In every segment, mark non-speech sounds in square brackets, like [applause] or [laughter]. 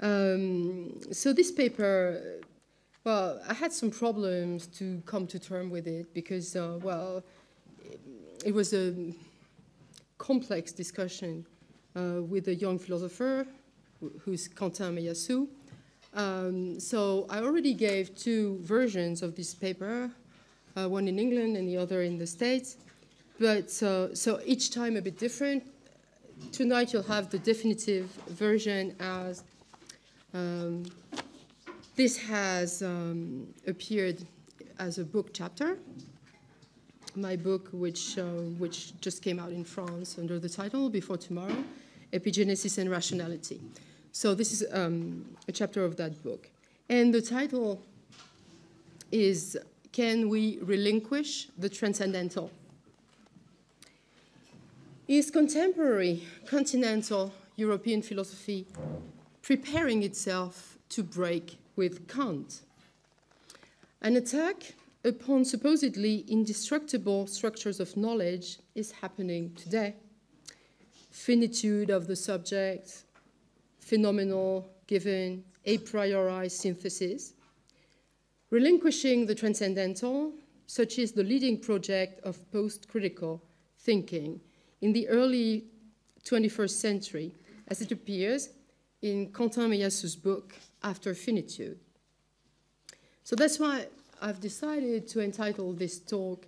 Um, so this paper, well, I had some problems to come to term with it because, uh, well, it was a complex discussion uh, with a young philosopher who's Quentin Meillassoux. Um, so I already gave two versions of this paper, uh, one in England and the other in the States. But uh, so each time a bit different. Tonight you'll have the definitive version as um, this has um, appeared as a book chapter. My book, which, uh, which just came out in France under the title Before Tomorrow Epigenesis and Rationality. So, this is um, a chapter of that book. And the title is Can We Relinquish the Transcendental? Is contemporary continental European philosophy preparing itself to break with Kant. An attack upon supposedly indestructible structures of knowledge is happening today. Finitude of the subject, phenomenal, given, a priori synthesis. Relinquishing the transcendental, such is the leading project of post critical thinking in the early 21st century, as it appears in Quentin Meillassoux' book, After Finitude. So that's why I've decided to entitle this talk,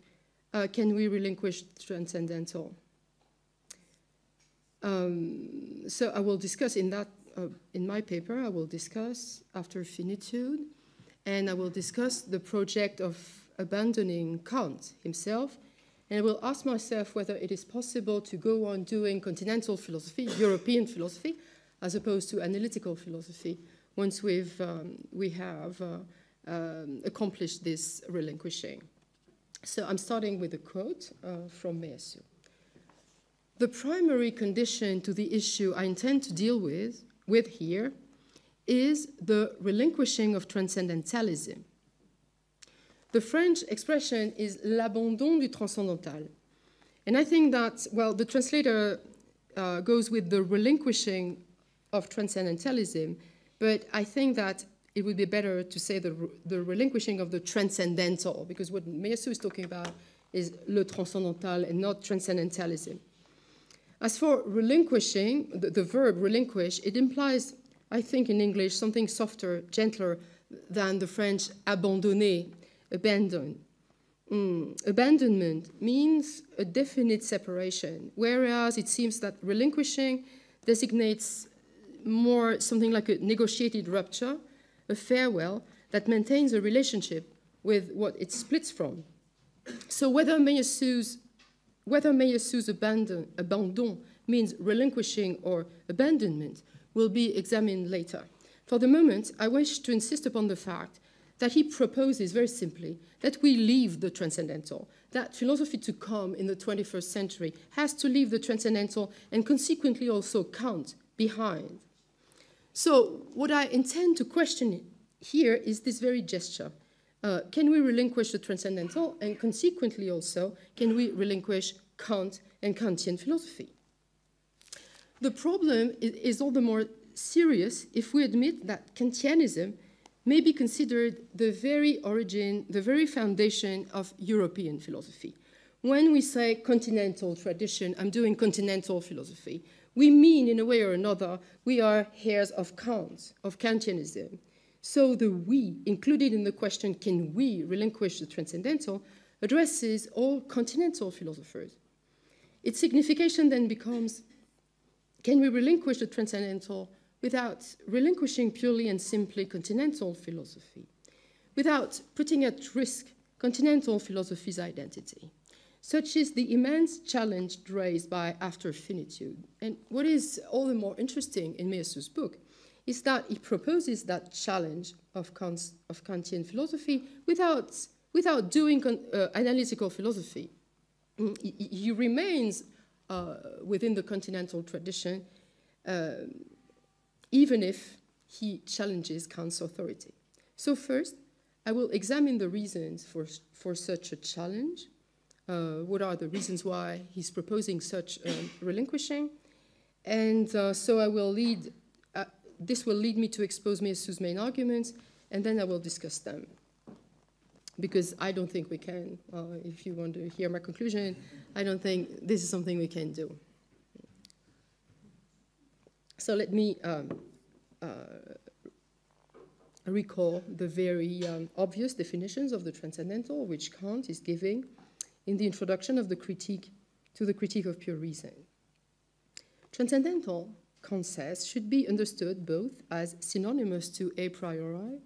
uh, Can We Relinquish Transcendental? Um, so I will discuss in that, uh, in my paper, I will discuss After Finitude, and I will discuss the project of abandoning Kant himself, and I will ask myself whether it is possible to go on doing continental philosophy, European philosophy, as opposed to analytical philosophy once we've, um, we have uh, um, accomplished this relinquishing. So I'm starting with a quote uh, from Meillassoux. The primary condition to the issue I intend to deal with, with here is the relinquishing of transcendentalism. The French expression is l'abandon du transcendantal. And I think that, well, the translator uh, goes with the relinquishing of transcendentalism, but I think that it would be better to say the, the relinquishing of the transcendental, because what Meillassoux is talking about is le transcendental and not transcendentalism. As for relinquishing, the, the verb relinquish, it implies, I think in English, something softer, gentler than the French abandonner, abandon. Mm. Abandonment means a definite separation, whereas it seems that relinquishing designates more something like a negotiated rupture, a farewell that maintains a relationship with what it splits from. So whether Meillassoux, whether Meillassoux abandon, abandon means relinquishing or abandonment will be examined later. For the moment, I wish to insist upon the fact that he proposes very simply that we leave the transcendental, that philosophy to come in the 21st century has to leave the transcendental and consequently also Kant behind. So, what I intend to question here is this very gesture. Uh, can we relinquish the transcendental, and consequently also, can we relinquish Kant and Kantian philosophy? The problem is all the more serious if we admit that Kantianism may be considered the very origin, the very foundation of European philosophy. When we say continental tradition, I'm doing continental philosophy we mean, in a way or another, we are heirs of Kant, of Kantianism. So the we, included in the question, can we relinquish the transcendental, addresses all continental philosophers. Its signification then becomes can we relinquish the transcendental without relinquishing purely and simply continental philosophy, without putting at risk continental philosophy's identity? Such is the immense challenge raised by After Finitude. And what is all the more interesting in Meillassoux' book is that he proposes that challenge of, Kant's, of Kantian philosophy without, without doing uh, analytical philosophy. Mm, he, he remains uh, within the continental tradition, uh, even if he challenges Kant's authority. So, first, I will examine the reasons for, for such a challenge uh, what are the reasons why he's proposing such um, relinquishing. And uh, so I will lead, uh, this will lead me to expose Meillassoux' main arguments, and then I will discuss them. Because I don't think we can, uh, if you want to hear my conclusion, I don't think this is something we can do. So let me um, uh, recall the very um, obvious definitions of the transcendental, which Kant is giving in the introduction of the critique to the critique of pure reason. Transcendental, says, should be understood both as synonymous to a priori,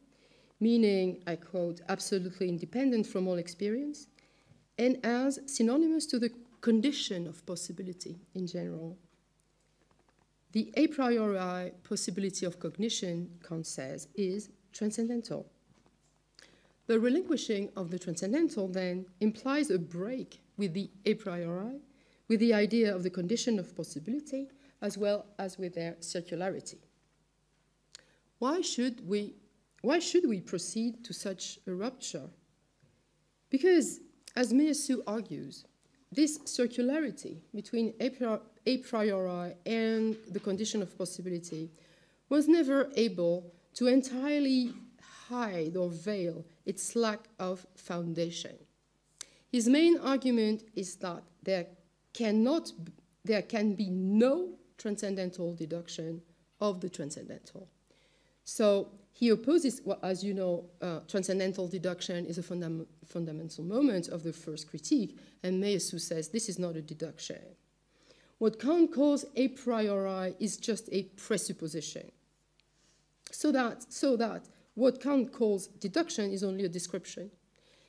meaning, I quote, absolutely independent from all experience, and as synonymous to the condition of possibility in general. The a priori possibility of cognition, Kant says, is transcendental. The relinquishing of the transcendental then implies a break with the a priori, with the idea of the condition of possibility, as well as with their circularity. Why should we, why should we proceed to such a rupture? Because, as Meillassoux argues, this circularity between a priori and the condition of possibility was never able to entirely hide or veil its lack of foundation. His main argument is that there cannot, there can be no transcendental deduction of the transcendental. So he opposes, well, as you know, uh, transcendental deduction is a fundam fundamental moment of the first critique, and Meillassoux says this is not a deduction. What Kant calls a priori is just a presupposition. So that, so that what Kant calls deduction is only a description.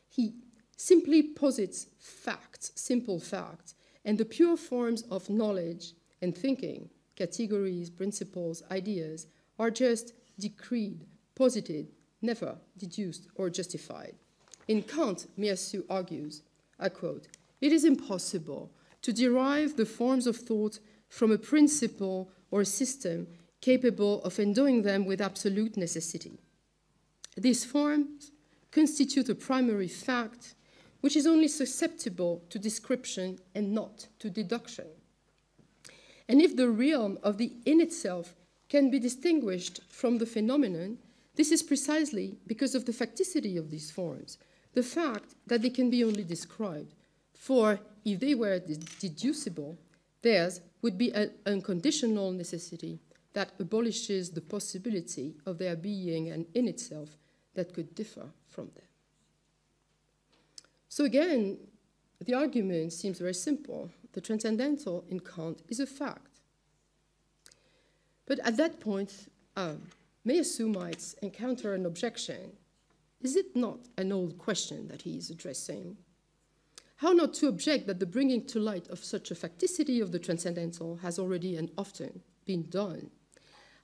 He simply posits facts, simple facts, and the pure forms of knowledge and thinking, categories, principles, ideas, are just decreed, posited, never deduced or justified. In Kant, Meillassoux argues, I quote, it is impossible to derive the forms of thought from a principle or system capable of endowing them with absolute necessity. These forms constitute a primary fact which is only susceptible to description and not to deduction. And if the realm of the in itself can be distinguished from the phenomenon, this is precisely because of the facticity of these forms, the fact that they can be only described. For if they were deducible, theirs would be an unconditional necessity that abolishes the possibility of their being an in itself that could differ from them. So again, the argument seems very simple. The transcendental in Kant is a fact. But at that point, um, might encounter an objection. Is it not an old question that he is addressing? How not to object that the bringing to light of such a facticity of the transcendental has already and often been done?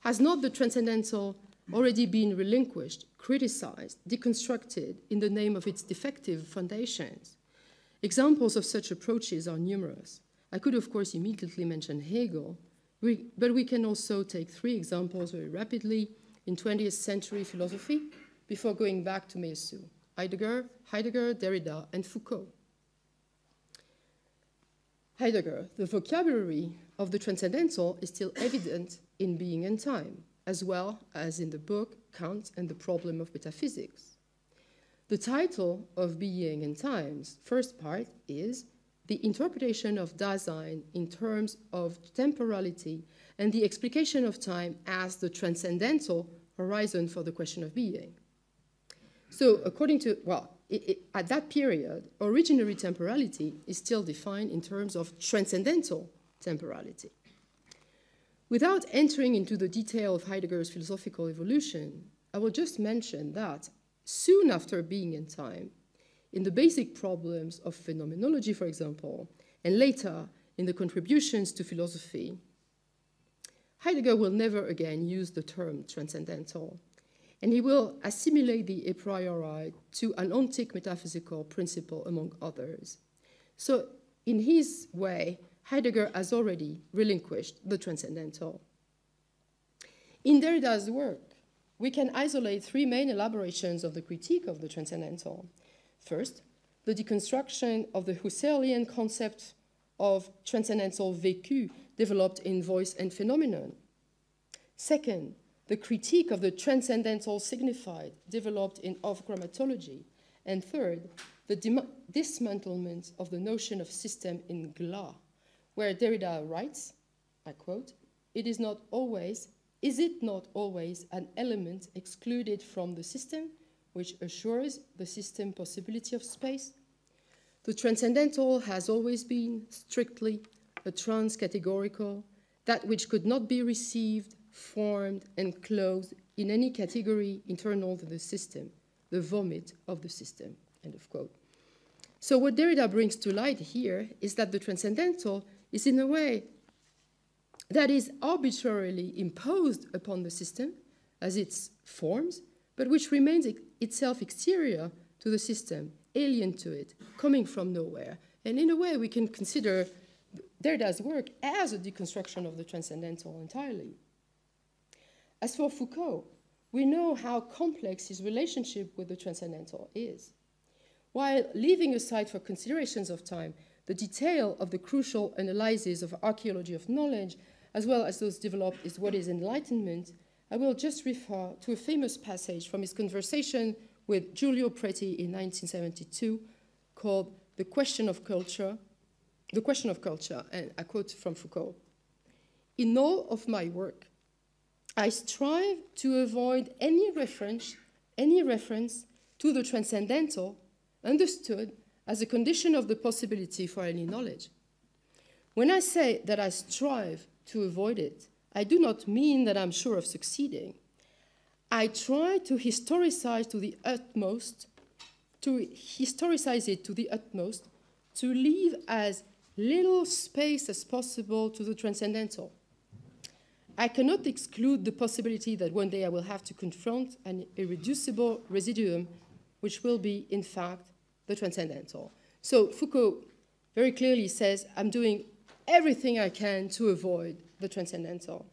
Has not the transcendental already been relinquished, criticized, deconstructed in the name of its defective foundations? Examples of such approaches are numerous. I could, of course, immediately mention Hegel, but we can also take three examples very rapidly in 20th century philosophy before going back to Meillassoux Heidegger, Heidegger, Derrida, and Foucault. Heidegger, the vocabulary of the transcendental is still evident in Being and Time, as well as in the book Kant and the Problem of Metaphysics. The title of Being and Time's first part is The Interpretation of Dasein in Terms of Temporality and the Explication of Time as the Transcendental Horizon for the Question of Being. So, according to, well, it, it, at that period, originary temporality is still defined in terms of transcendental temporality. Without entering into the detail of Heidegger's philosophical evolution, I will just mention that soon after Being and Time, in the basic problems of phenomenology, for example, and later in the contributions to philosophy, Heidegger will never again use the term transcendental and he will assimilate the a priori to an ontic metaphysical principle, among others. So, in his way, Heidegger has already relinquished the transcendental. In Derrida's work, we can isolate three main elaborations of the critique of the transcendental. First, the deconstruction of the Husserlian concept of transcendental vécu developed in voice and phenomenon. Second, the critique of the transcendental signified developed in Of Grammatology, and third, the dismantlement of the notion of system in Glas, where Derrida writes, I quote, it is not always, is it not always an element excluded from the system which assures the system possibility of space? The transcendental has always been strictly a trans-categorical, that which could not be received, formed, and closed in any category internal to the system, the vomit of the system, end of quote. So what Derrida brings to light here is that the transcendental is in a way that is arbitrarily imposed upon the system as its forms, but which remains itself exterior to the system, alien to it, coming from nowhere. And in a way, we can consider Derrida's work as a deconstruction of the transcendental entirely. As for Foucault, we know how complex his relationship with the transcendental is. While leaving aside for considerations of time the detail of the crucial analysis of archaeology of knowledge, as well as those developed in what is enlightenment, I will just refer to a famous passage from his conversation with Giulio Preti in 1972 called The Question of Culture, The Question of Culture, and I quote from Foucault. In all of my work, I strive to avoid any reference, any reference to the transcendental understood as a condition of the possibility for any knowledge. When I say that I strive to avoid it, I do not mean that I'm sure of succeeding. I try to historicize to the utmost, to historicize it to the utmost, to leave as little space as possible to the transcendental. I cannot exclude the possibility that one day I will have to confront an irreducible residuum, which will be, in fact, the transcendental. So Foucault very clearly says, I'm doing everything I can to avoid the transcendental.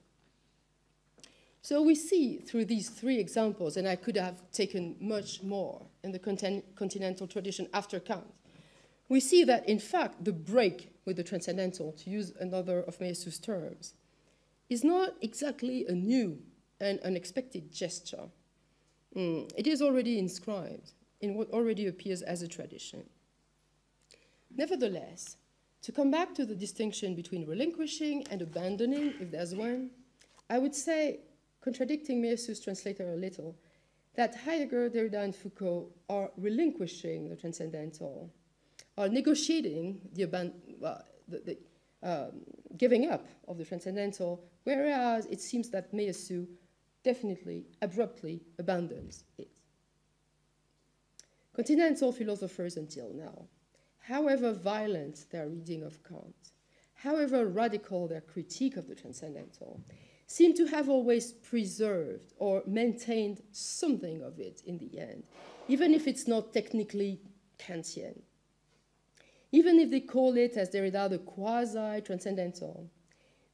So we see through these three examples, and I could have taken much more in the continental tradition after Kant, we see that in fact the break with the transcendental, to use another of Meillassoux' terms, is not exactly a new and unexpected gesture. Mm, it is already inscribed in what already appears as a tradition. Nevertheless, to come back to the distinction between relinquishing and abandoning, if there's one, I would say, contradicting Meillassoux' translator a little, that Heidegger, Derrida, and Foucault are relinquishing the transcendental, are negotiating the, well, the, the um, giving up of the transcendental, whereas it seems that Meillassoux definitely, abruptly abandons it. Continental philosophers until now, however violent their reading of Kant, however radical their critique of the transcendental, seem to have always preserved or maintained something of it in the end, even if it's not technically Kantian. Even if they call it, as Derrida, the quasi-transcendental.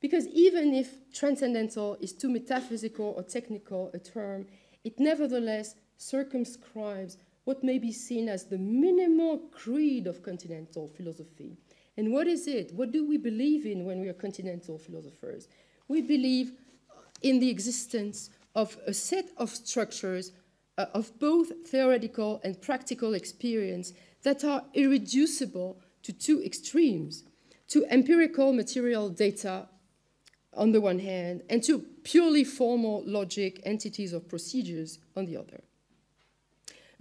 Because even if transcendental is too metaphysical or technical a term, it nevertheless circumscribes what may be seen as the minimal creed of continental philosophy. And what is it? What do we believe in when we are continental philosophers? We believe in the existence of a set of structures uh, of both theoretical and practical experience that are irreducible to two extremes to empirical material data on the one hand, and to purely formal logic entities of procedures on the other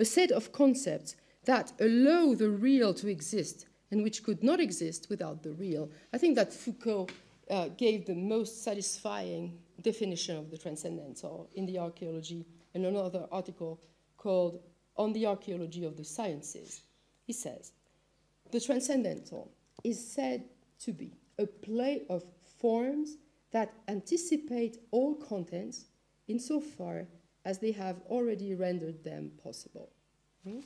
a set of concepts that allow the real to exist and which could not exist without the real. I think that Foucault uh, gave the most satisfying definition of the transcendental in the archaeology in another article called On the Archaeology of the Sciences. He says, the transcendental is said to be a play of forms that anticipate all contents insofar as they have already rendered them possible. Hmm?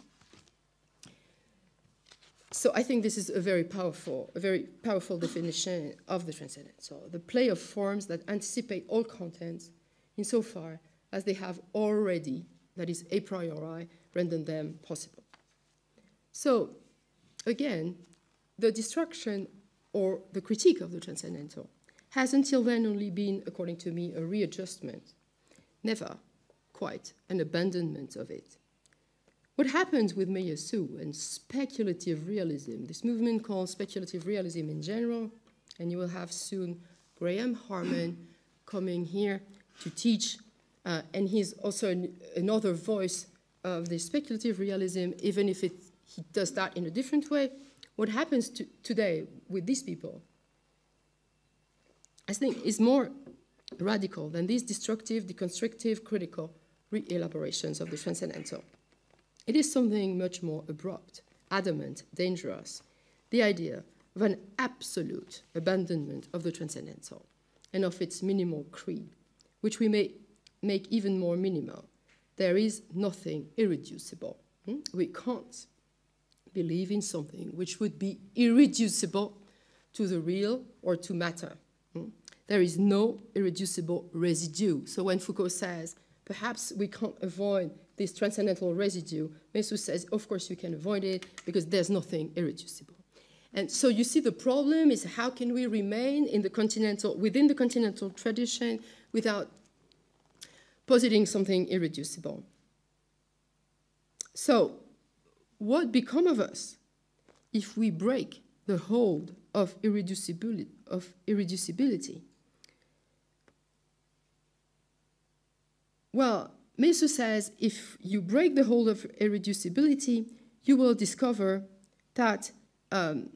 So I think this is a very powerful, a very powerful definition of the transcendent. So the play of forms that anticipate all contents insofar as they have already, that is a priori, rendered them possible. So again, the destruction or the critique of the transcendental has until then only been, according to me, a readjustment never quite an abandonment of it. What happens with Meyer Meillassoux and speculative realism, this movement called speculative realism in general, and you will have soon Graham Harman [clears throat] coming here to teach, uh, and he's also an, another voice of the speculative realism, even if it, he does that in a different way. What happens to, today with these people, I think, is more radical than this destructive, deconstructive, critical re-elaborations of the transcendental. It is something much more abrupt, adamant, dangerous, the idea of an absolute abandonment of the transcendental and of its minimal creed, which we may make even more minimal. There is nothing irreducible. Hmm? We can't believe in something which would be irreducible to the real or to matter. Hmm? There is no irreducible residue. So when Foucault says, perhaps we can't avoid this transcendental residue, Meillassoux says, of course you can avoid it because there's nothing irreducible. And so you see the problem is how can we remain in the continental, within the continental tradition without positing something irreducible. So what become of us if we break the hold of irreducibility, of irreducibility? Well, Meillassoux says if you break the hold of irreducibility, you will discover that um,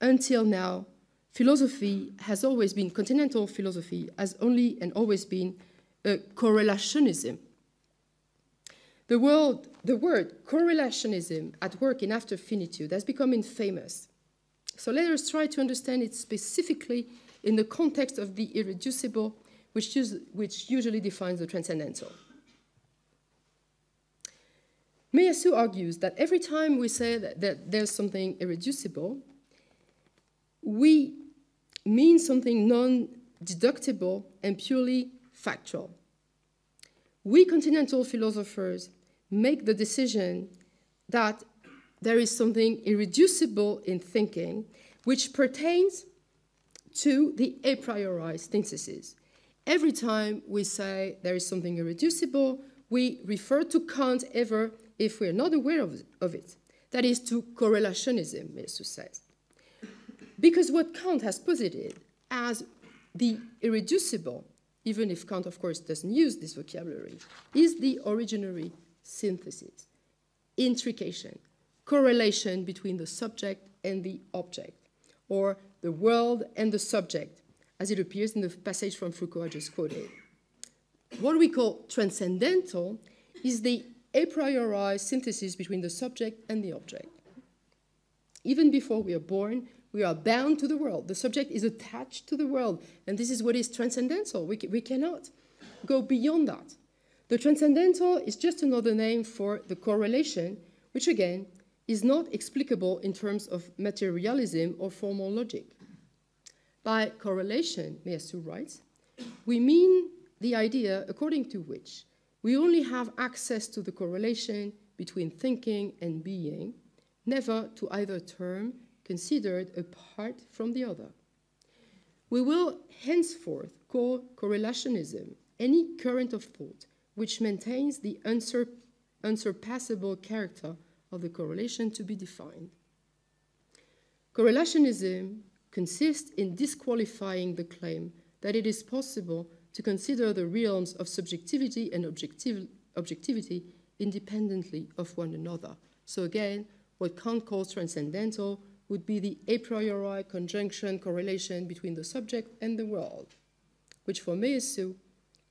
until now, philosophy has always been, continental philosophy has only and always been a correlationism. The, world, the word correlationism at work in after finitude has become infamous. So let us try to understand it specifically in the context of the irreducible which, which usually defines the transcendental. Meillassoux argues that every time we say that, that there's something irreducible, we mean something non-deductible and purely factual. We continental philosophers make the decision that there is something irreducible in thinking which pertains to the a priori synthesis. Every time we say there is something irreducible, we refer to Kant ever if we are not aware of, of it. That is to correlationism, Meillassoux says. Because what Kant has posited as the irreducible, even if Kant, of course, doesn't use this vocabulary, is the originary synthesis, intrication, correlation between the subject and the object, or the world and the subject, as it appears in the passage from Foucault I just quoted. What we call transcendental is the a priori synthesis between the subject and the object. Even before we are born, we are bound to the world. The subject is attached to the world, and this is what is transcendental. We, we cannot go beyond that. The transcendental is just another name for the correlation, which again is not explicable in terms of materialism or formal logic. By correlation, Meillassoux writes, we mean the idea according to which we only have access to the correlation between thinking and being, never to either term considered apart from the other. We will henceforth call correlationism any current of thought which maintains the unsur unsurpassable character of the correlation to be defined. Correlationism consists in disqualifying the claim that it is possible to consider the realms of subjectivity and objectiv objectivity independently of one another. So again, what Kant calls transcendental would be the a priori conjunction correlation between the subject and the world, which for Meillassoux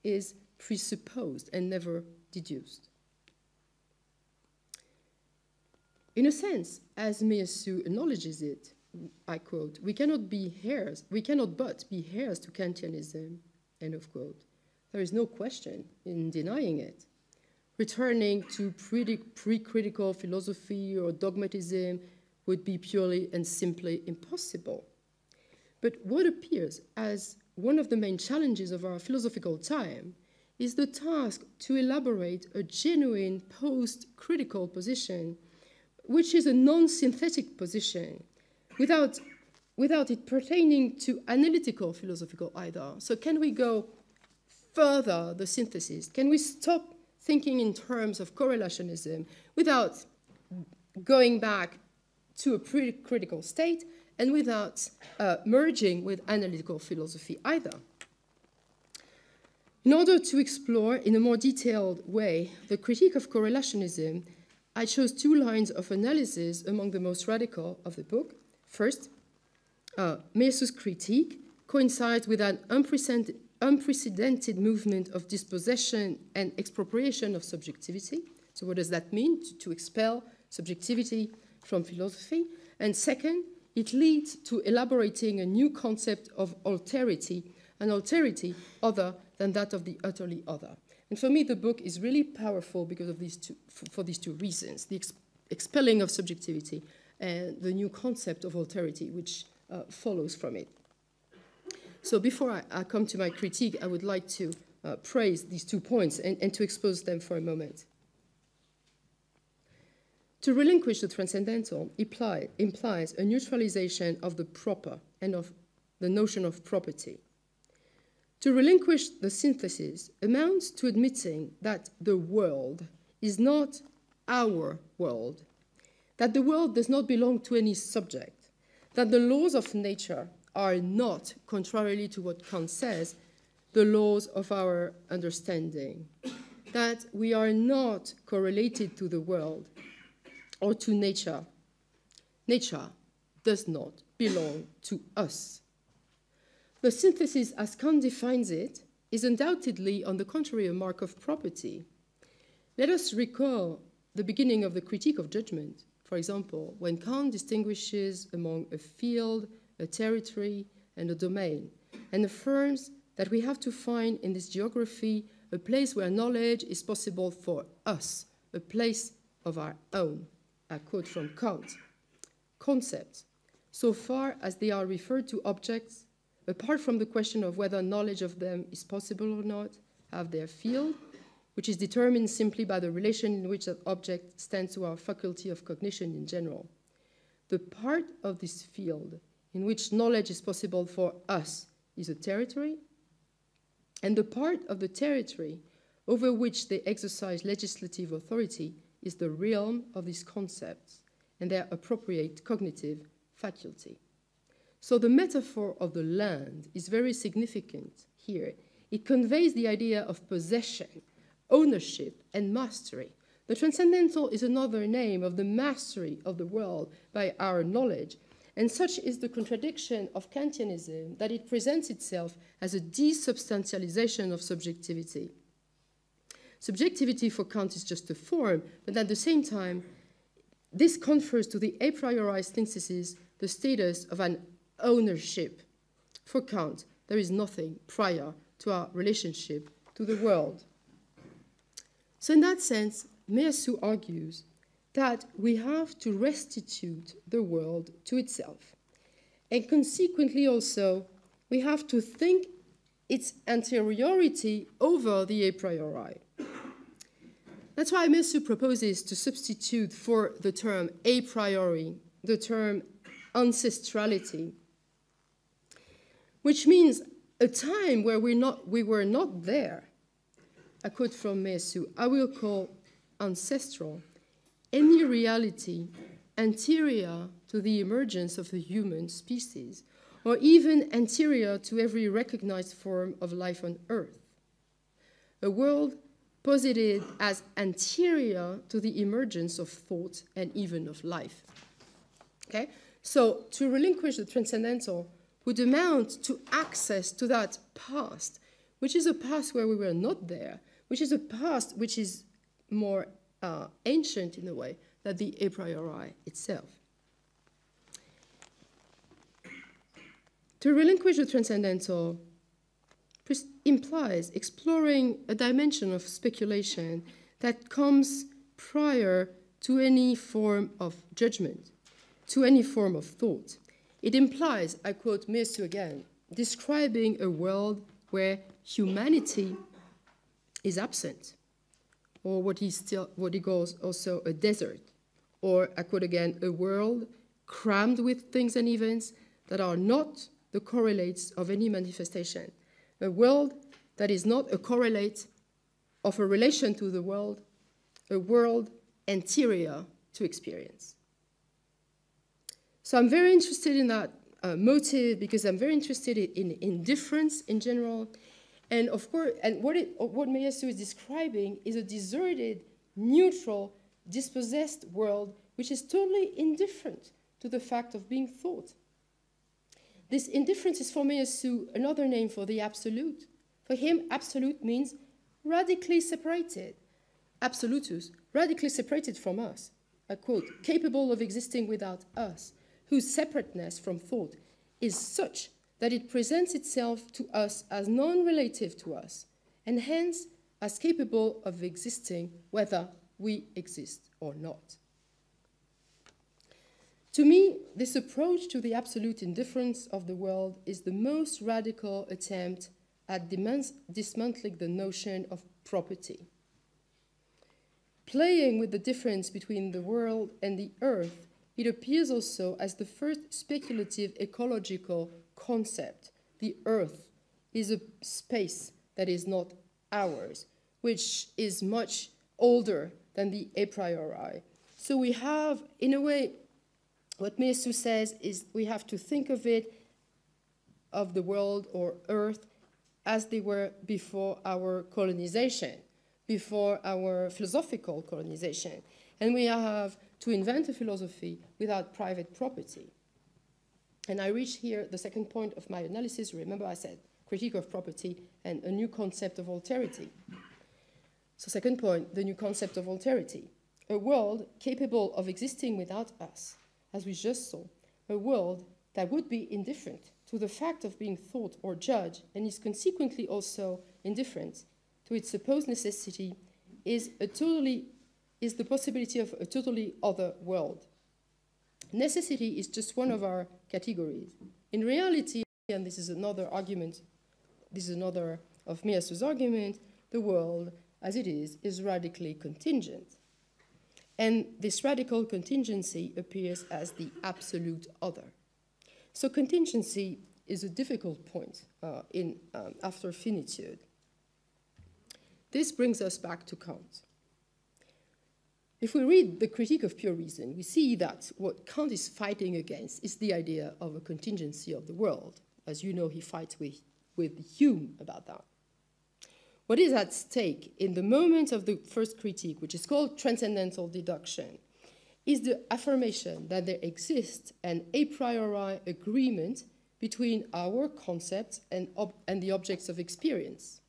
is presupposed and never deduced. In a sense, as Meillassoux acknowledges it, I quote, we cannot be heirs, we cannot but be heirs to Kantianism, end of quote. There is no question in denying it. Returning to pre-critical philosophy or dogmatism would be purely and simply impossible. But what appears as one of the main challenges of our philosophical time is the task to elaborate a genuine post-critical position, which is a non-synthetic position, without, without it pertaining to analytical philosophical either. So can we go further the synthesis? Can we stop thinking in terms of correlationism without going back to a pre-critical state and without uh, merging with analytical philosophy either? In order to explore in a more detailed way the critique of correlationism, I chose two lines of analysis among the most radical of the book. First, uh, Meillassoux' critique coincides with an unprecedented, movement of dispossession and expropriation of subjectivity. So, what does that mean? To, to expel subjectivity from philosophy. And second, it leads to elaborating a new concept of alterity, an alterity other than that of the utterly other. And for me, the book is really powerful because of these two, for these two reasons the ex expelling of subjectivity and the new concept of alterity, which uh, follows from it. So before I, I, come to my critique, I would like to uh, praise these two points and, and to expose them for a moment. To relinquish the transcendental imply, implies a neutralization of the proper and of the notion of property. To relinquish the synthesis amounts to admitting that the world is not our world, that the world does not belong to any subject, that the laws of nature are not, contrarily to what Kant says, the laws of our understanding, that we are not correlated to the world or to nature. Nature does not belong to us. The synthesis, as Kant defines it, is undoubtedly, on the contrary, a mark of property. Let us recall the beginning of the critique of judgment, for example, when Kant distinguishes among a field, a territory, and a domain, and affirms that we have to find in this geography a place where knowledge is possible for us, a place of our own. I quote from Kant concepts, so far as they are referred to objects apart from the question of whether knowledge of them is possible or not, have their field, which is determined simply by the relation in which that object stands to our faculty of cognition in general. The part of this field in which knowledge is possible for us is a territory, and the part of the territory over which they exercise legislative authority is the realm of these concepts and their appropriate cognitive faculty. So the metaphor of the land is very significant here. It conveys the idea of possession, ownership, and mastery. The transcendental is another name of the mastery of the world by our knowledge, and such is the contradiction of Kantianism that it presents itself as a desubstantialization of subjectivity. Subjectivity for Kant is just a form, but at the same time, this confers to the a priori synthesis the status of an ownership. For Kant, there is nothing prior to our relationship to the world. So, in that sense, Meillassoux argues that we have to restitute the world to itself. And consequently, also, we have to think its anteriority over the a priori. That's why Meillassoux proposes to substitute for the term a priori the term ancestrality which means a time where we, not, we were not there. A quote from Meillassoux I will call ancestral any reality anterior to the emergence of the human species, or even anterior to every recognized form of life on Earth. A world posited as anterior to the emergence of thought and even of life. Okay? So, to relinquish the transcendental, would amount to access to that past, which is a past where we were not there, which is a past which is more uh, ancient in a way than the a priori itself. To relinquish the transcendental implies exploring a dimension of speculation that comes prior to any form of judgment, to any form of thought. It implies, I quote Meillassoux again, describing a world where humanity is absent, or what he, still, what he calls also a desert, or I quote again, a world crammed with things and events that are not the correlates of any manifestation, a world that is not a correlate of a relation to the world, a world anterior to experience. So I'm very interested in that uh, motive because I'm very interested in, in in general. And of course, and what, it, what is describing is a deserted, neutral, dispossessed world which is totally indifferent to the fact of being thought. This indifference is for Meillassoux another name for the absolute. For him, absolute means radically separated. Absolutus, radically separated from us. I quote, capable of existing without us, whose separateness from thought is such that it presents itself to us as non relative to us, and hence as capable of existing whether we exist or not. To me, this approach to the absolute indifference of the world is the most radical attempt at dismantling the notion of property. Playing with the difference between the world and the earth, it appears also as the first speculative ecological concept. The earth is a space that is not ours, which is much older than the a priori. So we have, in a way, what Meillassoux says is we have to think of it, of the world or earth, as they were before our colonization, before our philosophical colonization. And we have to invent a philosophy without private property. And I reach here the second point of my analysis. Remember, I said critique of property and a new concept of alterity. So, second point, the new concept of alterity. A world capable of existing without us, as we just saw, a world that would be indifferent to the fact of being thought or judged and is consequently also indifferent to its supposed necessity is a totally is the possibility of a totally other world. Necessity is just one of our categories. In reality, and this is another argument, this is another of Meillassoux's argument, the world as it is is radically contingent. And this radical contingency appears as the absolute other. So contingency is a difficult point uh, in, um, after finitude. This brings us back to Kant. If we read the critique of pure reason, we see that what Kant is fighting against is the idea of a contingency of the world. As you know, he fights with, with Hume about that. What is at stake in the moment of the first critique, which is called transcendental deduction, is the affirmation that there exists an a priori agreement between our concepts and, and the objects of experience.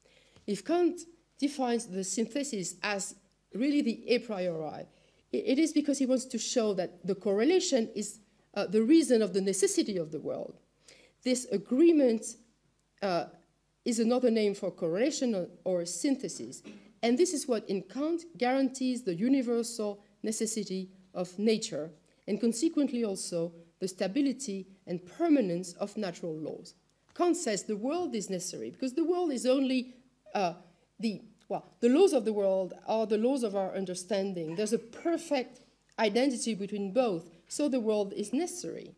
If Kant defines the synthesis as really the a priori, it is because he wants to show that the correlation is uh, the reason of the necessity of the world. This agreement uh, is another name for correlation or, or synthesis. And this is what in Kant guarantees the universal necessity of nature and consequently also the stability and permanence of natural laws. Kant says the world is necessary because the world is only uh, the, well, the laws of the world are the laws of our understanding. There's a perfect identity between both, so the world is necessary.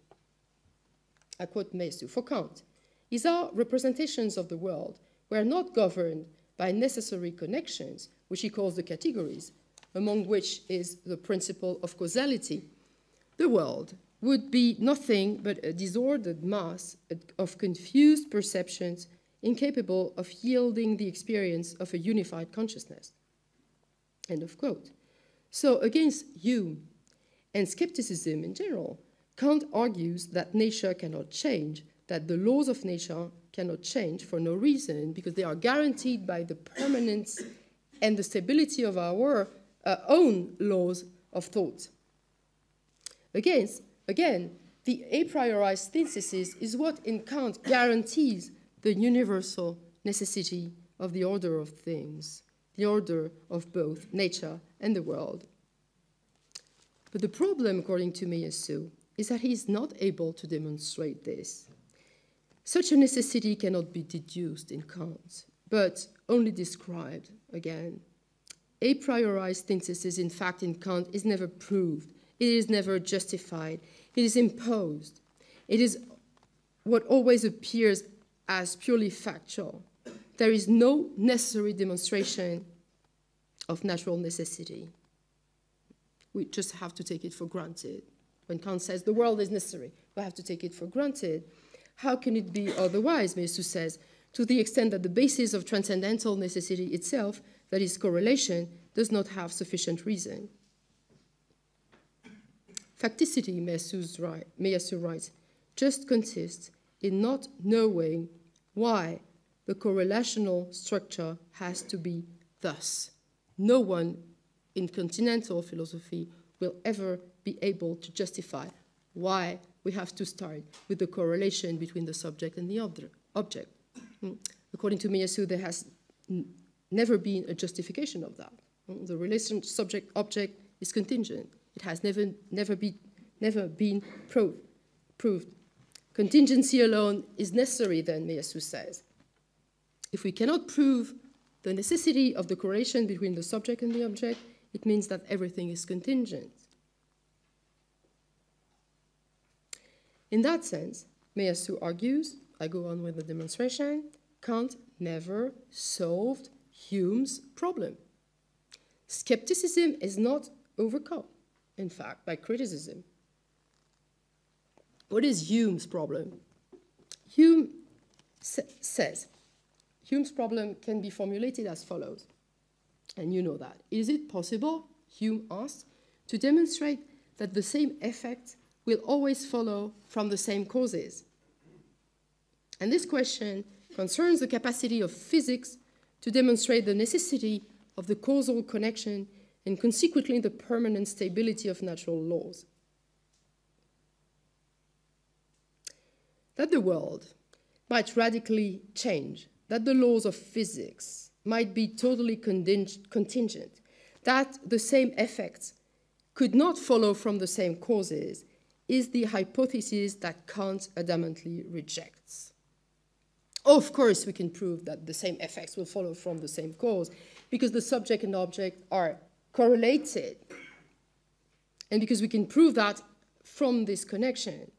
I quote Meillassoux for Kant. Is our representations of the world were not governed by necessary connections, which he calls the categories, among which is the principle of causality. The world would be nothing but a disordered mass of confused perceptions incapable of yielding the experience of a unified consciousness. End of quote. So, against Hume and skepticism in general, Kant argues that nature cannot change that the laws of nature cannot change for no reason because they are guaranteed by the permanence and the stability of our uh, own laws of thought. Against, again, the a priori synthesis is what in Kant guarantees the universal necessity of the order of things, the order of both nature and the world. But the problem, according to Meillassoux, is that he is not able to demonstrate this. Such a necessity cannot be deduced in Kant, but only described again. A priori synthesis, in fact, in Kant is never proved, it is never justified, it is imposed. It is what always appears as purely factual. there is no necessary demonstration of natural necessity. We just have to take it for granted. When Kant says the world is necessary, we have to take it for granted. How can it be otherwise, Meillassoux says, to the extent that the basis of transcendental necessity itself, that is correlation, does not have sufficient reason? Facticity, Meillassoux writes, just consists in not knowing why the correlational structure has to be thus. No one in continental philosophy will ever be able to justify why we have to start with the correlation between the subject and the object. Hmm. According to Meillassoux, there has never been a justification of that. Hmm. The relation subject-object is contingent. It has never, never, be, never been proved. Contingency alone is necessary, then, Meillassoux says. If we cannot prove the necessity of the correlation between the subject and the object, it means that everything is contingent. In that sense, Meillassoux argues, I go on with the demonstration, Kant never solved Hume's problem. Skepticism is not overcome, in fact, by criticism. What is Hume's problem? Hume sa says Hume's problem can be formulated as follows, and you know that. Is it possible, Hume asks, to demonstrate that the same effect will always follow from the same causes? And this question concerns the capacity of physics to demonstrate the necessity of the causal connection and consequently the permanent stability of natural laws. That the world might radically change that the laws of physics might be totally contingent, that the same effects could not follow from the same causes, is the hypothesis that Kant adamantly rejects. Of course, we can prove that the same effects will follow from the same cause because the subject and object are correlated. And because we can prove that from this connection.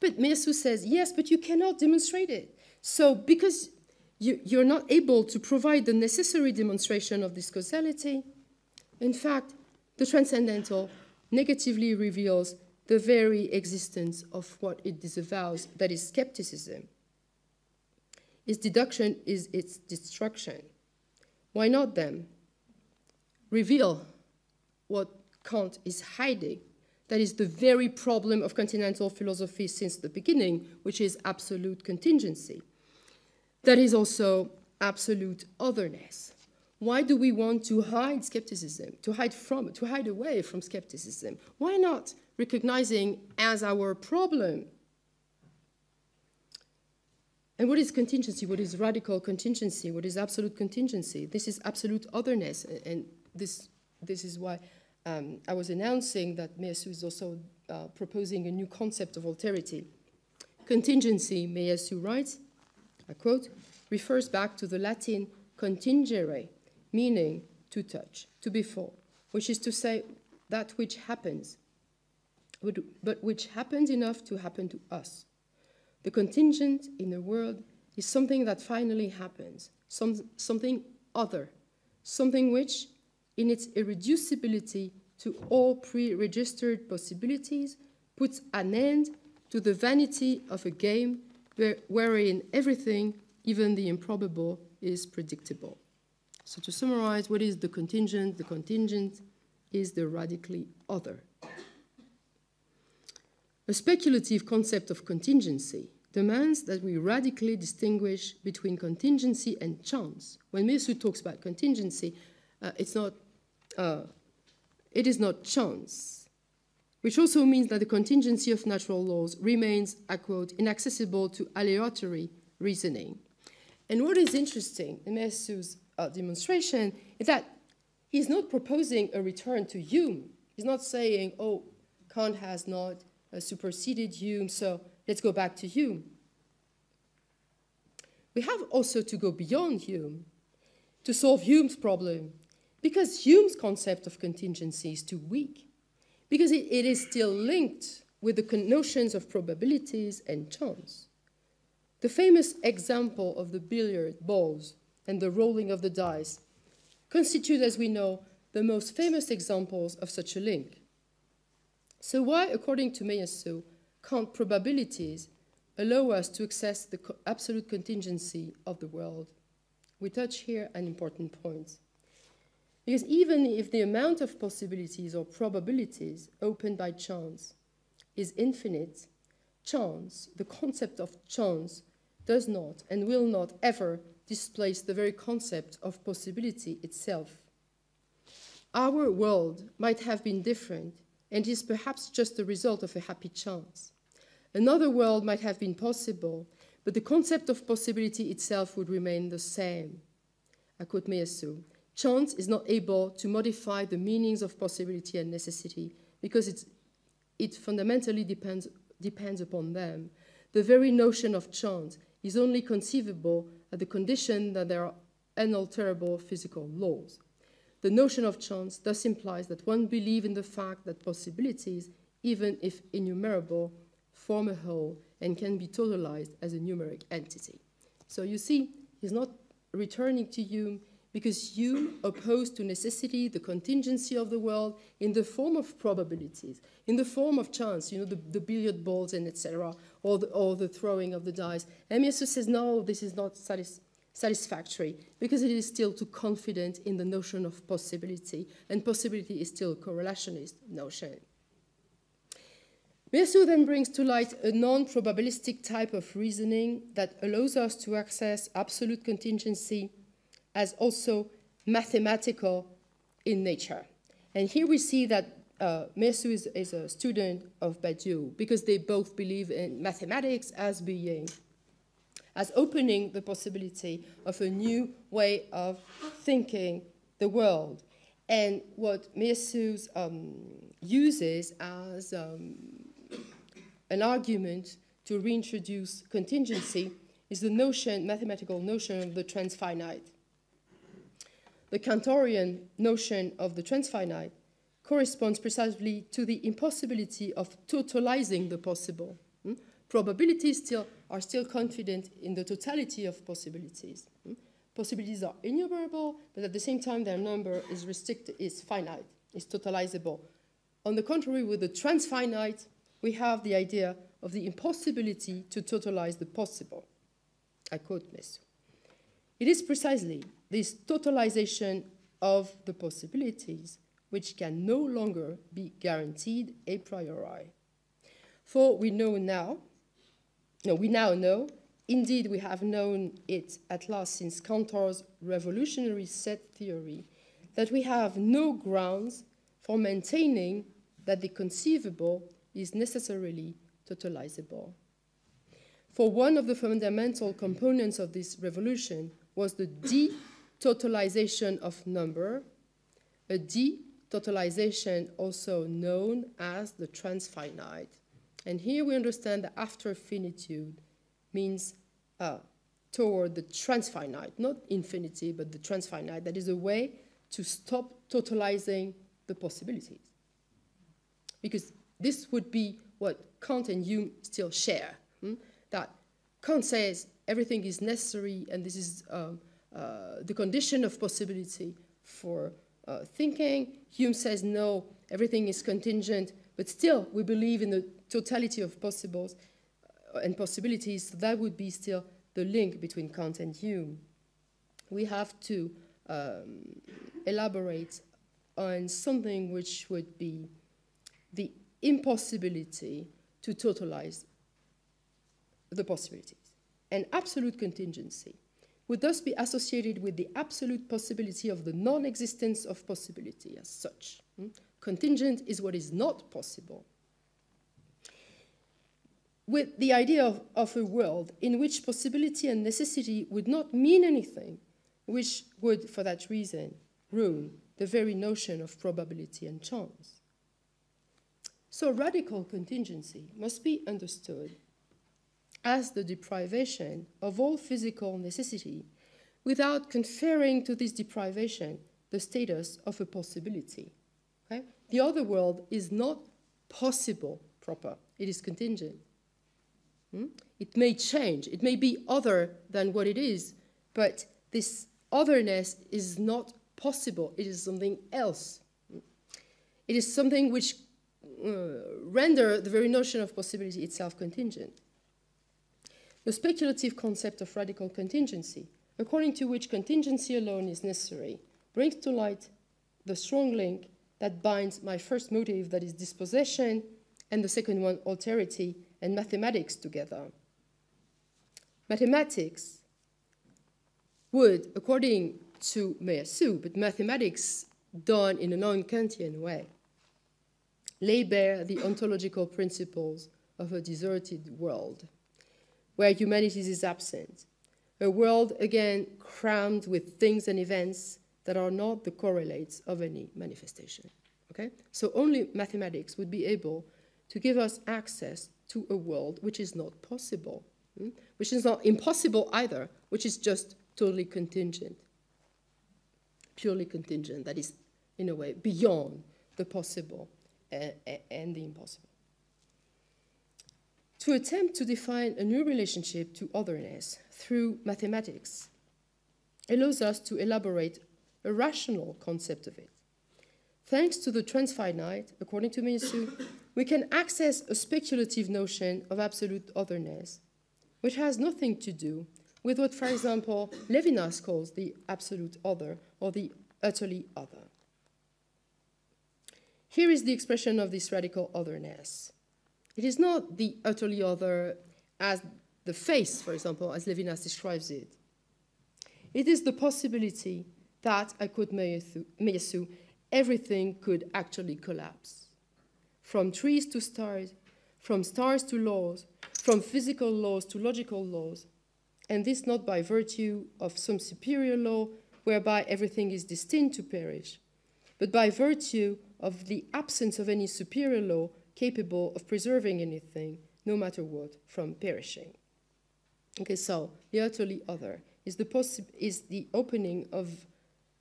But Meillassoux says, yes, but you cannot demonstrate it. So because you, you're not able to provide the necessary demonstration of this causality, in fact, the transcendental negatively reveals the very existence of what it disavows, that is skepticism. Its deduction is its destruction. Why not then reveal what Kant is hiding? That is the very problem of continental philosophy since the beginning, which is absolute contingency. That is also absolute otherness. Why do we want to hide skepticism, to hide from, to hide away from skepticism? Why not recognizing as our problem? And what is contingency? What is radical contingency? What is absolute contingency? This is absolute otherness, and this, this is why um, I was announcing that Meillassoux is also uh, proposing a new concept of alterity. Contingency, Meillassoux writes, I quote, refers back to the Latin contingere, meaning to touch, to befall, which is to say that which happens, but which happens enough to happen to us. The contingent in the world is something that finally happens, some, something other, something which, in its irreducibility to all pre registered possibilities, puts an end to the vanity of a game where, wherein everything, even the improbable, is predictable. So, to summarize, what is the contingent? The contingent is the radically other. A speculative concept of contingency demands that we radically distinguish between contingency and chance. When Meillassoux talks about contingency, uh, it's not, uh, it is not chance which also means that the contingency of natural laws remains, I quote, inaccessible to aleatory reasoning. And what is interesting in Meillassoux' uh, demonstration is that he's not proposing a return to Hume. He's not saying, oh, Kant has not uh, superseded Hume, so let's go back to Hume. We have also to go beyond Hume to solve Hume's problem, because Hume's concept of contingency is too weak because it, it is still linked with the notions of probabilities and chance. The famous example of the billiard balls and the rolling of the dice constitute, as we know, the most famous examples of such a link. So why, according to Meillassoux, can't probabilities allow us to access the absolute contingency of the world? We touch here an important point. Because even if the amount of possibilities or probabilities opened by chance is infinite, chance, the concept of chance, does not and will not ever displace the very concept of possibility itself. Our world might have been different and is perhaps just the result of a happy chance. Another world might have been possible, but the concept of possibility itself would remain the same. I quote Meillassoux, chance is not able to modify the meanings of possibility and necessity because it fundamentally depends, depends upon them. The very notion of chance is only conceivable at the condition that there are unalterable physical laws. The notion of chance thus implies that one believes in the fact that possibilities, even if innumerable, form a whole and can be totalized as a numeric entity. So you see, he's not returning to Hume because you oppose to necessity the contingency of the world in the form of probabilities, in the form of chance, you know, the, the billiard balls and etc., or the, or the throwing of the dice. Meillassoux says, no, this is not satis satisfactory because it is still too confident in the notion of possibility, and possibility is still a correlationist notion. Meillassoux then brings to light a non-probabilistic type of reasoning that allows us to access absolute contingency as also mathematical in nature. And here we see that uh, Meillassoux is, is, a student of Badiou because they both believe in mathematics as being, as opening the possibility of a new way of thinking the world. And what Meillassoux um, uses as um, an argument to reintroduce contingency is the notion, mathematical notion of the transfinite. The Cantorian notion of the transfinite corresponds precisely to the impossibility of totalizing the possible. Hmm? Probabilities still, are still confident in the totality of possibilities. Hmm? Possibilities are innumerable, but at the same time their number is restricted, is finite, is totalizable. On the contrary, with the transfinite, we have the idea of the impossibility to totalize the possible. I quote Meillassoux. It is precisely this totalization of the possibilities which can no longer be guaranteed a priori. For we know now, no, we now know, indeed we have known it at last since Cantor's revolutionary set theory, that we have no grounds for maintaining that the conceivable is necessarily totalizable. For one of the fundamental components of this revolution was the de-totalization of number, a de-totalization also known as the transfinite. And here we understand that after finitude means uh, toward the transfinite, not infinity, but the transfinite. That is a way to stop totalizing the possibilities. Because this would be what Kant and Hume still share. Hmm? That Kant says everything is necessary and this is um, the condition of possibility for uh, thinking. Hume says no, everything is contingent, but still we believe in the totality of possibles uh, and possibilities. So that would be still the link between Kant and Hume. We have to um, elaborate on something which would be the impossibility to totalize the possibilities. And absolute contingency would thus be associated with the absolute possibility of the non-existence of possibility as such. Hmm? Contingent is what is not possible. With the idea of, of a world in which possibility and necessity would not mean anything, which would, for that reason, ruin the very notion of probability and chance. So radical contingency must be understood as the deprivation of all physical necessity without conferring to this deprivation the status of a possibility. Okay? The other world is not possible proper, it is contingent. Hmm? It may change, it may be other than what it is, but this otherness is not possible, it is something else. It is something which uh, render the very notion of possibility itself contingent. The speculative concept of radical contingency, according to which contingency alone is necessary, brings to light the strong link that binds my first motive, that is dispossession, and the second one, alterity, and mathematics together. Mathematics would, according to Meillassoux, but mathematics done in a non-Kantian way, lay bare the ontological principles of a deserted world, where humanity is absent, a world again crammed with things and events that are not the correlates of any manifestation. Okay? So only mathematics would be able to give us access to a world which is not possible, hmm? which is not impossible either, which is just totally contingent, purely contingent, that is, in a way, beyond the possible and, and the impossible. To attempt to define a new relationship to otherness through mathematics allows us to elaborate a rational concept of it. Thanks to the transfinite, according to Meillassoux, we can access a speculative notion of absolute otherness, which has nothing to do with what, for example, Levinas calls the absolute other or the utterly other. Here is the expression of this radical otherness. It is not the utterly other as the face, for example, as Levinas describes it. It is the possibility that, I quote Meillassoux, everything could actually collapse. From trees to stars, from stars to laws, from physical laws to logical laws, and this not by virtue of some superior law whereby everything is destined to perish, but by virtue of the absence of any superior law capable of preserving anything, no matter what, from perishing. Okay, so the utterly other is the, is the opening of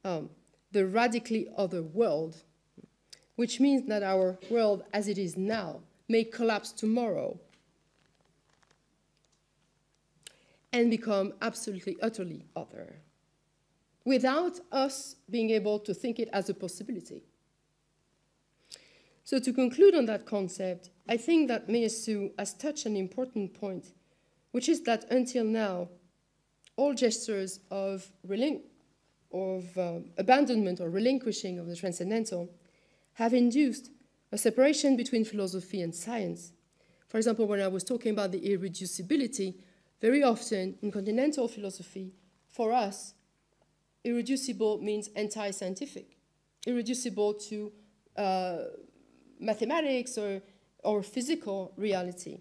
um, the radically other world, which means that our world as it is now may collapse tomorrow and become absolutely, utterly other, without us being able to think it as a possibility. So to conclude on that concept, I think that Meillassoux has touched an important point, which is that until now, all gestures of of uh, abandonment or relinquishing of the transcendental have induced a separation between philosophy and science. For example, when I was talking about the irreducibility, very often in continental philosophy, for us, irreducible means anti scientific, irreducible to uh, mathematics or, or physical reality.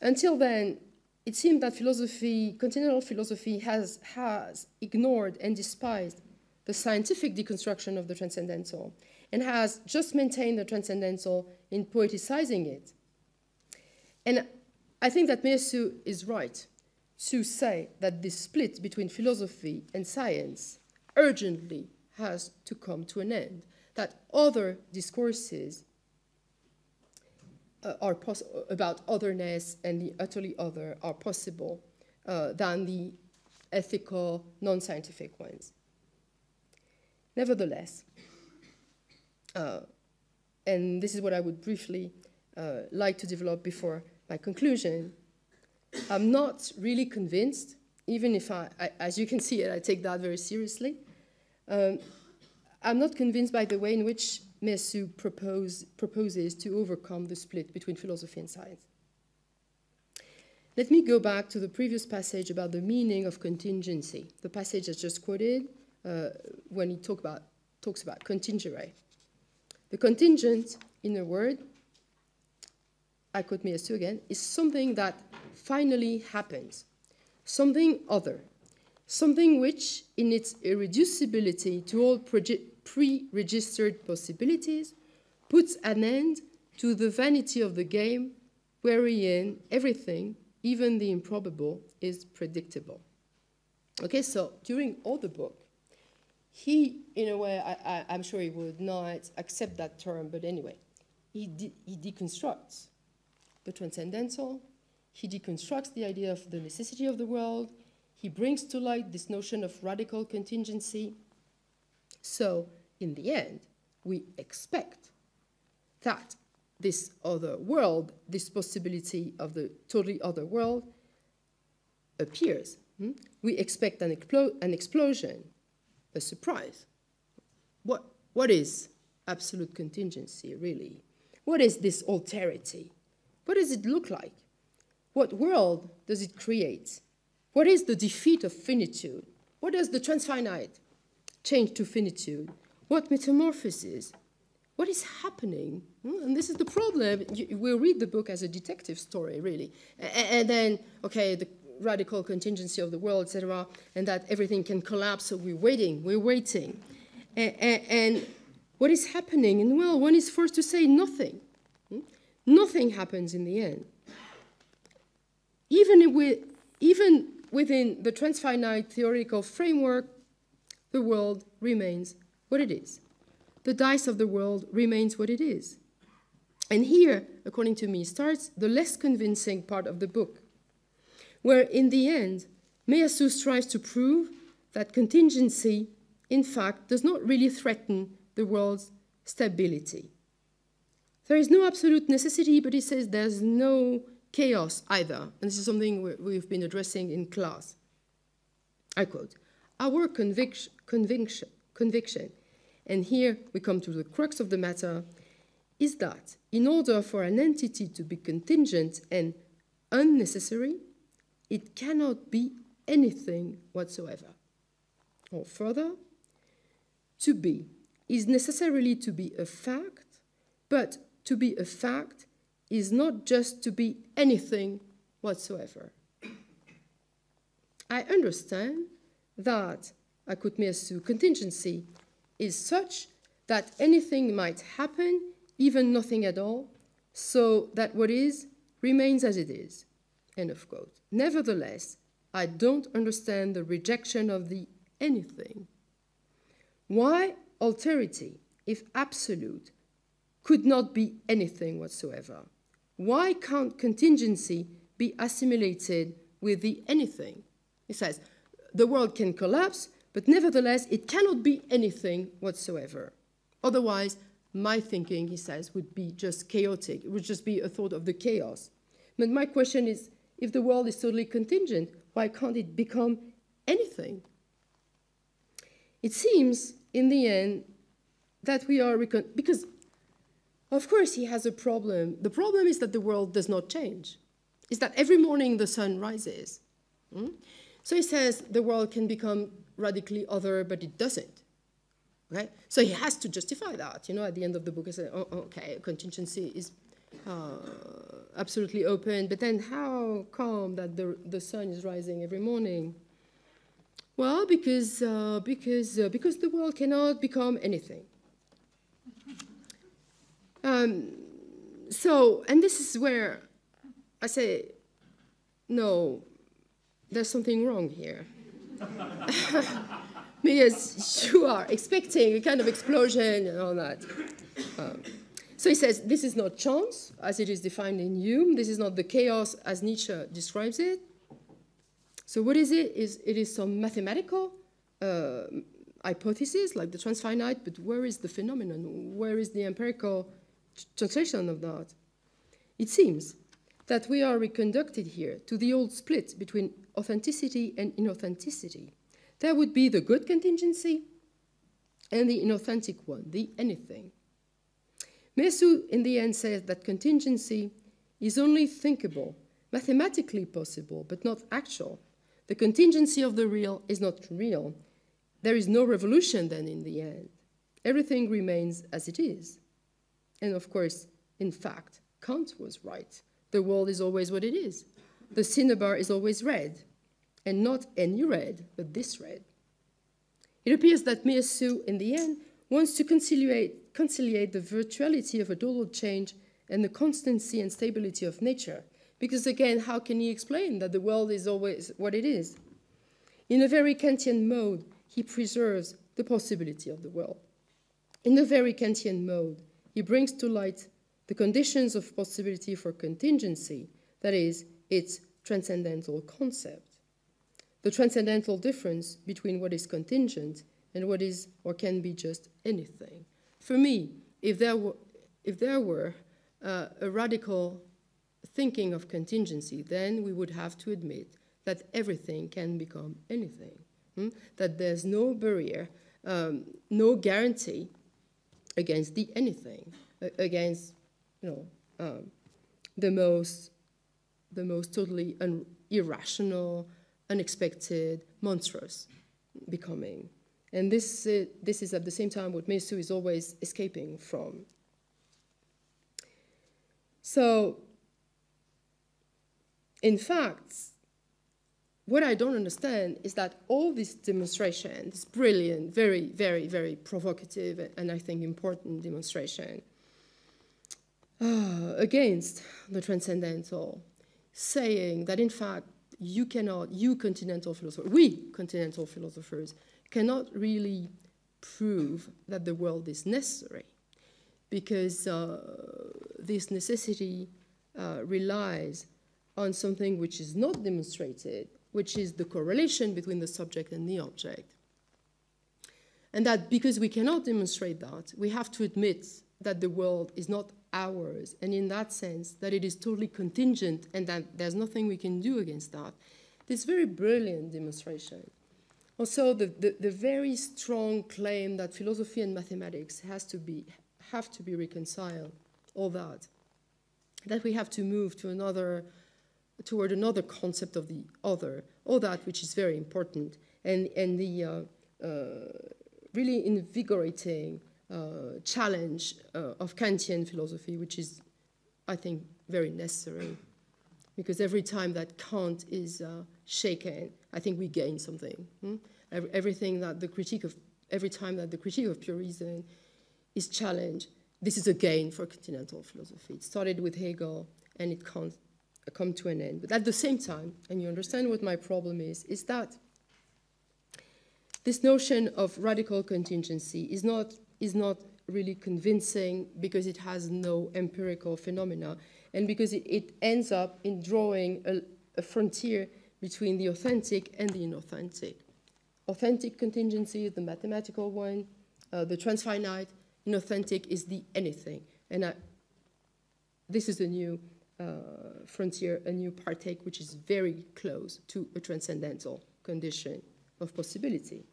Until then, it seemed that philosophy, continental philosophy, has, has ignored and despised the scientific deconstruction of the transcendental and has just maintained the transcendental in poeticizing it. And I think that Meillassoux is right to say that this split between philosophy and science urgently has to come to an end, that other discourses uh, are about otherness and the utterly other are possible uh, than the ethical, non-scientific ones. Nevertheless, uh, and this is what I would briefly uh, like to develop before my conclusion, I'm not really convinced, even if I, I as you can see I take that very seriously. Um, I'm not convinced by the way in which Meillassoux propose, proposes to overcome the split between philosophy and science. Let me go back to the previous passage about the meaning of contingency, the passage I just quoted uh, when he talk about, talks about contingere. The contingent, in a word, I quote Meillassoux again, is something that finally happens, something other, something which, in its irreducibility to all pre-registered possibilities puts an end to the vanity of the game wherein everything, even the improbable, is predictable. Okay, so during all the book, he, in a way, I, am sure he would not accept that term, but anyway, he, de he deconstructs the transcendental, he deconstructs the idea of the necessity of the world, he brings to light this notion of radical contingency. So, in the end, we expect that this other world, this possibility of the totally other world, appears. Hmm? We expect an, an explosion, a surprise. What, what is absolute contingency, really? What is this alterity? What does it look like? What world does it create? What is the defeat of finitude? What does the transfinite change to finitude? What metamorphosis? What is happening? Hmm, and this is the problem. We'll read the book as a detective story, really. And, then, okay, the radical contingency of the world, etc., and that everything can collapse, so we're waiting, we're waiting. And, and, and what is happening? And well, one is forced to say nothing. Hmm? Nothing happens in the end. Even, with, even within the transfinite theoretical framework, the world remains what it is. The dice of the world remains what it is. And here, according to me, starts the less convincing part of the book, where in the end, Meillassoux strives to prove that contingency, in fact, does not really threaten the world's stability. There is no absolute necessity, but he says there's no chaos either. And this is something we've been addressing in class. I quote Our conviction, conviction, conviction, and here we come to the crux of the matter, is that in order for an entity to be contingent and unnecessary, it cannot be anything whatsoever. Or further, to be is necessarily to be a fact, but to be a fact is not just to be anything whatsoever. I understand that Akut Meillassoux contingency is such that anything might happen, even nothing at all, so that what is remains as it is. End of quote. Nevertheless, I don't understand the rejection of the anything. Why alterity, if absolute, could not be anything whatsoever? Why can't contingency be assimilated with the anything? He says, the world can collapse, but nevertheless, it cannot be anything whatsoever. Otherwise, my thinking, he says, would be just chaotic. It would just be a thought of the chaos. But my question is if the world is totally contingent, why can't it become anything? It seems, in the end, that we are, because of course, he has a problem. The problem is that the world does not change. Is that every morning the sun rises. Hmm? So he says the world can become radically other, but it doesn't. Okay? So he has to justify that. You know, at the end of the book, he says, oh, okay, contingency is uh, absolutely open, but then how come that the, the sun is rising every morning? Well, because, uh, because, uh, because the world cannot become anything. [laughs] Um, so, and this is where I say, no, there's something wrong here. [laughs] because you are expecting a kind of explosion and all that. Um, so he says, this is not chance, as it is defined in Hume. This is not the chaos as Nietzsche describes it. So what is it? Is it is some mathematical uh, hypothesis, like the transfinite, but where is the phenomenon? Where is the empirical translation of that. It seems that we are reconducted here to the old split between authenticity and inauthenticity. There would be the good contingency and the inauthentic one, the anything. Meillassoux, in the end, says that contingency is only thinkable, mathematically possible, but not actual. The contingency of the real is not real. There is no revolution then in the end. Everything remains as it is. And of course, in fact, Kant was right. The world is always what it is. The cinnabar is always red, and not any red, but this red. It appears that Meillassoux, in the end, wants to conciliate, conciliate the virtuality of a dual change and the constancy and stability of nature. Because again, how can he explain that the world is always what it is? In a very Kantian mode, he preserves the possibility of the world. In a very Kantian mode, he brings to light the conditions of possibility for contingency, that is, its transcendental concept. The transcendental difference between what is contingent and what is or can be just anything. For me, if there were, if there were uh, a radical thinking of contingency, then we would have to admit that everything can become anything, hmm? that there's no barrier, um, no guarantee against the anything, against you know um, the most the most totally irrational, unexpected, monstrous becoming. And this, uh, this is at the same time what Meillassoux is always escaping from. So, in fact, what I don't understand is that all this demonstration, this brilliant, very, very, very provocative, and I think important demonstration uh, against the transcendental, saying that in fact you cannot, you continental philosophers, we continental philosophers, cannot really prove that the world is necessary because uh, this necessity uh, relies on something which is not demonstrated, which is the correlation between the subject and the object. And that because we cannot demonstrate that, we have to admit that the world is not ours, and in that sense, that it is totally contingent and that there's nothing we can do against that. This very brilliant demonstration. Also, the, the, the very strong claim that philosophy and mathematics has to be, have to be reconciled, all that. That we have to move to another, toward another concept of the other, all that which is very important, and, and the uh, uh, really invigorating challenge uh, of Kantian philosophy, which is, I think, very necessary. Because every time that Kant is uh, shaken, I think we gain something. Hmm? Everything that the critique of, every time that the critique of pure reason is challenged, this is a gain for continental philosophy. It started with Hegel and it can't come to an end. But at the same time, and you understand what my problem is, is that this notion of radical contingency is not is not really convincing because it has no empirical phenomena and because it, it ends up in drawing a, a, frontier between the authentic and the inauthentic. Authentic contingency is the mathematical one, uh, the transfinite, inauthentic is the anything. And I, this is a new uh, frontier, a new partage, which is very close to a transcendental condition of possibility.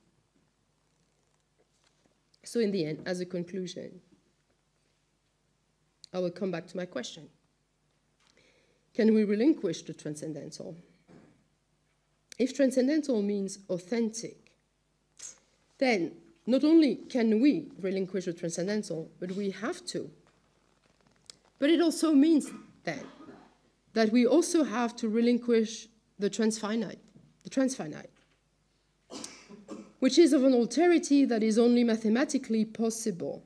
So, in the end, as a conclusion, I will come back to my question Can we relinquish the transcendental? If transcendental means authentic, then not only can we relinquish the transcendental, but we have to. But it also means then that we also have to relinquish the transfinite, the transfinite which is of an alterity that is only mathematically possible,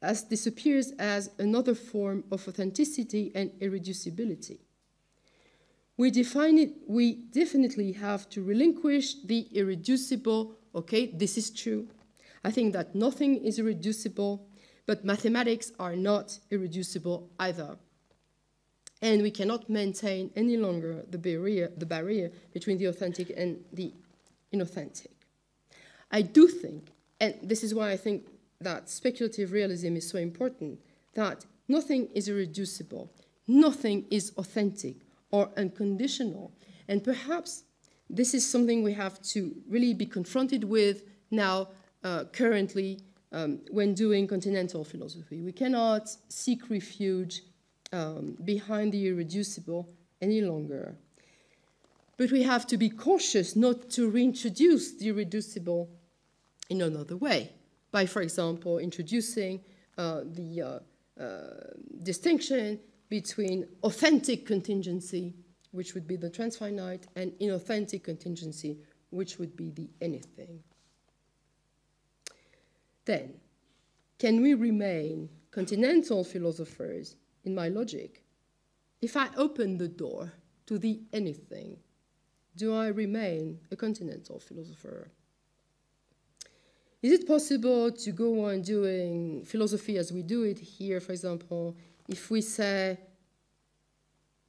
as this appears as another form of authenticity and irreducibility. We define it, we definitely have to relinquish the irreducible, okay, this is true. I think that nothing is irreducible, but mathematics are not irreducible either. And we cannot maintain any longer the barrier, the barrier between the authentic and the inauthentic. I do think, and this is why I think that speculative realism is so important, that nothing is irreducible, nothing is authentic or unconditional. And perhaps this is something we have to really be confronted with now, uh, currently, um, when doing continental philosophy. We cannot seek refuge um, behind the irreducible any longer. But we have to be cautious not to reintroduce the irreducible in another way by, for example, introducing uh, the uh, uh, distinction between authentic contingency, which would be the transfinite, and inauthentic contingency, which would be the anything. Then, can we remain continental philosophers in my logic? If I open the door to the anything, do I remain a continental philosopher? Is it possible to go on doing philosophy as we do it here, for example, if we say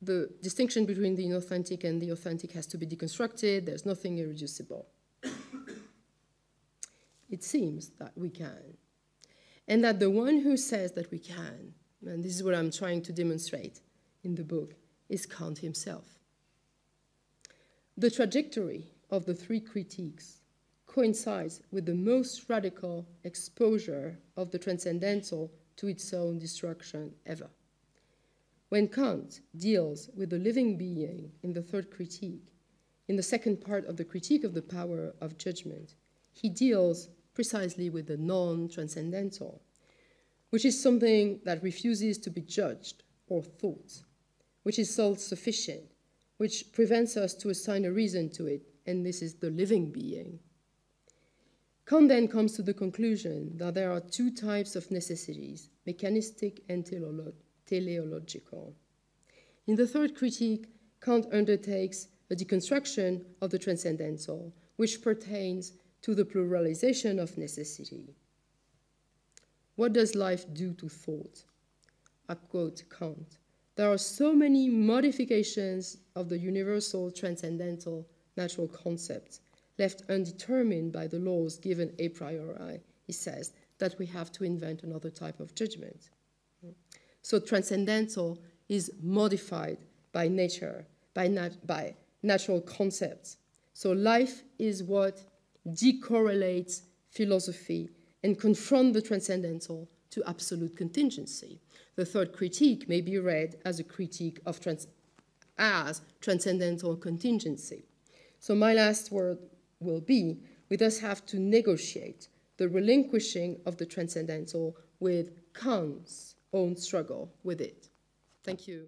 the distinction between the inauthentic and the authentic has to be deconstructed, there's nothing irreducible. it seems that we can. And that the one who says that we can, and this is what I'm trying to demonstrate in the book, is Kant himself. The trajectory of the three critiques coincides with the most radical exposure of the transcendental to its own destruction ever. When Kant deals with the living being in the third critique, in the second part of the critique of the power of judgment, he deals precisely with the non transcendental, which is something that refuses to be judged or thought, which is self sufficient, which prevents us to assign a reason to it, and this is the living being. Kant then comes to the conclusion that there are two types of necessities, mechanistic and teleological. In the third critique, Kant undertakes a deconstruction of the transcendental, which pertains to the pluralization of necessity. What does life do to thought? I quote Kant There are so many modifications of the universal transcendental natural concept left undetermined by the laws given a priori, he says, that we have to invent another type of judgment. So transcendental is modified by nature, by, nat by natural concepts. So life is what decorrelates philosophy and confront the transcendental to absolute contingency. The third critique may be read as a critique of trans as transcendental contingency. So my last word will be we thus have to negotiate the relinquishing of the transcendental with Kant's own struggle with it. Thank you.